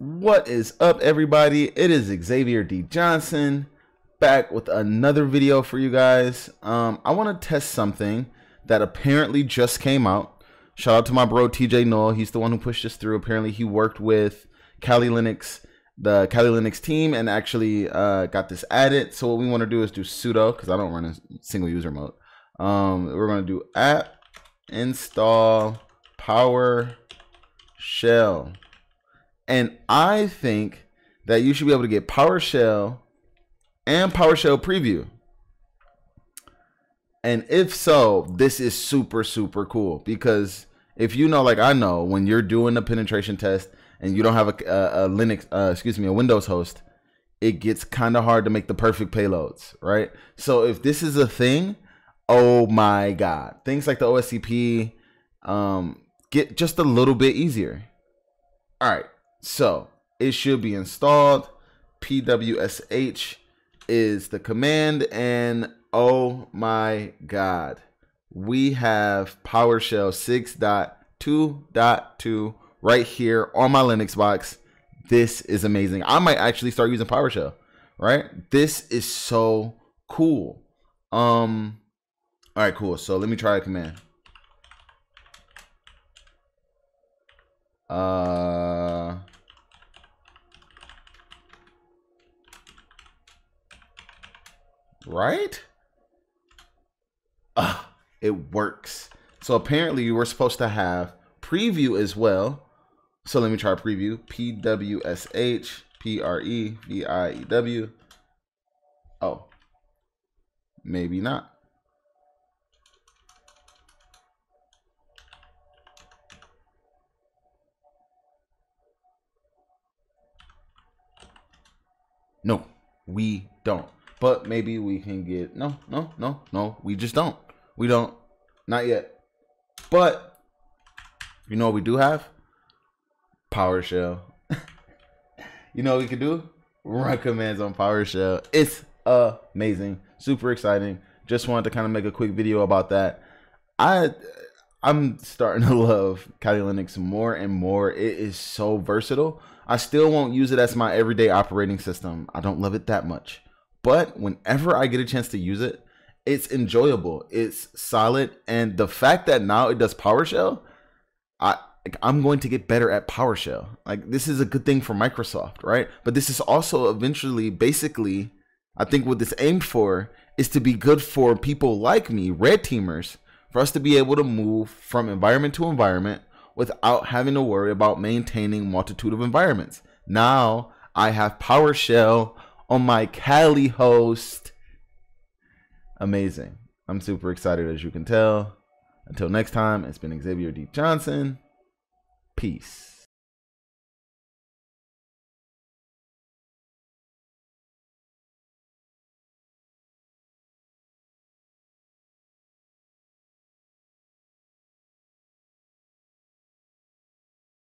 What is up, everybody? It is Xavier D. Johnson back with another video for you guys. Um, I want to test something that apparently just came out. Shout out to my bro TJ Null. He's the one who pushed us through. Apparently, he worked with Kali Linux, the Kali Linux team, and actually uh, got this added. So what we want to do is do sudo because I don't run a single user mode. Um, we're going to do app install PowerShell. And I think that you should be able to get PowerShell and PowerShell Preview. And if so, this is super, super cool because if you know, like I know, when you're doing a penetration test and you don't have a, a, a Linux, uh, excuse me, a Windows host, it gets kind of hard to make the perfect payloads, right? So if this is a thing, oh my God, things like the OSCP um, get just a little bit easier. All right. So it should be installed. PWSH is the command. And oh my God, we have PowerShell 6.2.2 right here on my Linux box. This is amazing. I might actually start using PowerShell, right? This is so cool. Um, all right, cool. So let me try a command. Uh, right? Uh, it works. So apparently you were supposed to have preview as well. So let me try preview. P W S H P R E V I E W. Oh, maybe not. No, we don't. But maybe we can get no, no, no, no. We just don't. We don't. Not yet. But you know what we do have? PowerShell. you know what we can do? Run commands on PowerShell. It's amazing. Super exciting. Just wanted to kind of make a quick video about that. I I'm starting to love Kali Linux more and more. It is so versatile. I still won't use it as my everyday operating system. I don't love it that much. But whenever I get a chance to use it, it's enjoyable. It's solid. And the fact that now it does PowerShell, I I'm going to get better at PowerShell. Like this is a good thing for Microsoft, right? But this is also eventually basically I think what this aimed for is to be good for people like me, red teamers, for us to be able to move from environment to environment without having to worry about maintaining multitude of environments. Now I have PowerShell on my Kali host. Amazing. I'm super excited as you can tell. Until next time, it's been Xavier D. Johnson. Peace.